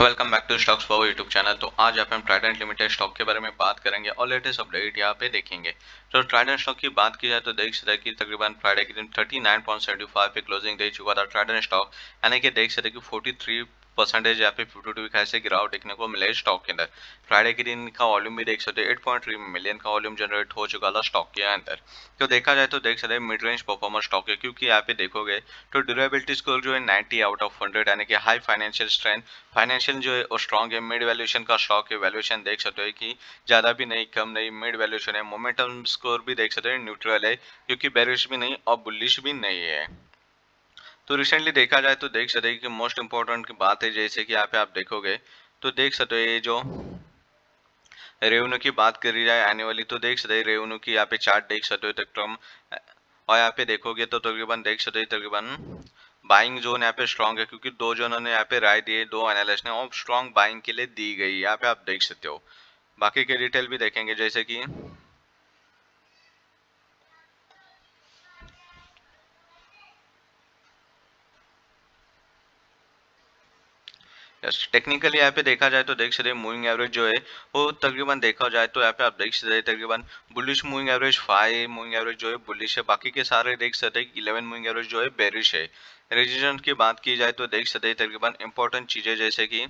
Welcome back to stocks power YouTube channel तो आज आप हम ट्राइडेंट लिमिटेड स्टॉक के बारे में बात करेंगे और लेटेस्ट अपडेट यहाँ पे देखेंगे। तो ट्राइडेंट स्टॉक की बात की जाए तो देख सकते हैं कि तकरीबन फ्राइडे के दिन 39.75 पे क्लोजिंग दे चुका था ट्राइडेंट स्टॉक यानी कि देख सकते कि 43 परसेंटेज यहाँ पे फिफ्टी टू वीक से गिरावट देखने को मिले स्टॉक के अंदर। फ्राइडे के दिन का वॉल्यूम भी देख सकते एट पॉइंट थ्री मिलियन का वॉल्यूम जनरेट हो चुका था स्टॉक के अंदर। तो देखा जाए तो देख सकते मिड रेंज परफॉर्मर स्टॉक है, क्योंकि यहाँ पे देखोगे तो ड्यूरेबिलिटी स्कोर जो है नाइन्टी आउट ऑफ़ हंड्रेड यानी कि हाई फाइनेंशियल स्ट्रेंथ फाइनेंशियल जो है वो स्ट्रॉग है मिड वैल्यूशन का स्टॉक है। वैल्यूएशन देख सकते हो कि ज़्यादा भी नहीं, कम नहीं मिड वैल्यूशन है। मोमेंटम स्कोर भी देख सकते हैं न्यूट्रल है, क्योंकि बेरिश भी नहीं और बुलिश भी नहीं है। तो रिसेंटली देखा जाए तो देख सकते कि मोस्ट इंपॉर्टेंट की बात है, जैसे कि यहाँ पे आप देखोगे तो देख सकते हो ये जो रेवेन्यू की बात करी जाए एनुअली तो देख सकते रेवेन्यू की यहाँ पे चार्ट देख सकते हो तकरीबन और यहाँ पे देखोगे तो तकरीबन देख सकते तकरीबन बाइंग जोन यहाँ पे स्ट्रॉन्ग है, क्योंकि दो जोनों ने यहाँ पे राय दिए दो एनालिस्ट ने, और स्ट्रॉन्ग बाइंग के लिए दी गई यहाँ पे आप देख सकते हो। बाकी के डिटेल भी देखेंगे, जैसे कि टेक्निकली यहाँ पे देखा जाए तो देख सकते मूविंग एवरेज जो है, वो तकरीबन देखा जाए तो यहाँ पे आप देख सकते तकरीबन bullish moving average five moving average जो है बुलिश है। बाकी के सारे देख सकते हैं इलेवन मूविंग एवरेज जो है बेरिश है। रेजिडेंट की बात की जाए तो देख सकते तकरीबन इंपॉर्टेंट चीज़ें जैसे कि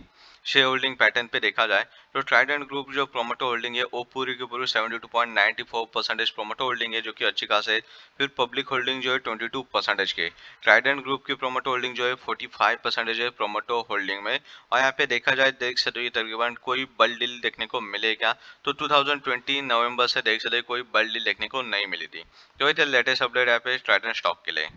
शेयर होल्डिंग पैटर्न पे देखा जाए तो ट्राइडेंट ग्रुप जो प्रोमोटो होल्डिंग है, वो पूरी की पूरी 72.94 परसेंटेज प्रोमोटो होल्डिंग है, जो कि अच्छी खास है। फिर पब्लिक होल्डिंग जो है 22 परसेंटेज के ट्राइडेंट ग्रुप की प्रोमोटो होल्डिंग जो है 45 परसेंटेज है प्रोमोटो होल्डिंग में। और यहाँ पे देखा जाए, देख सकते हो तकरीबन कोई बल डील देखने को मिलेगा तो टू नवंबर से देख सकते कोई बल डील देखने को नहीं मिली थी। तो ये लेटेस्ट अपडेट यहाँ पे ट्राइडेंट स्टॉक के लिए।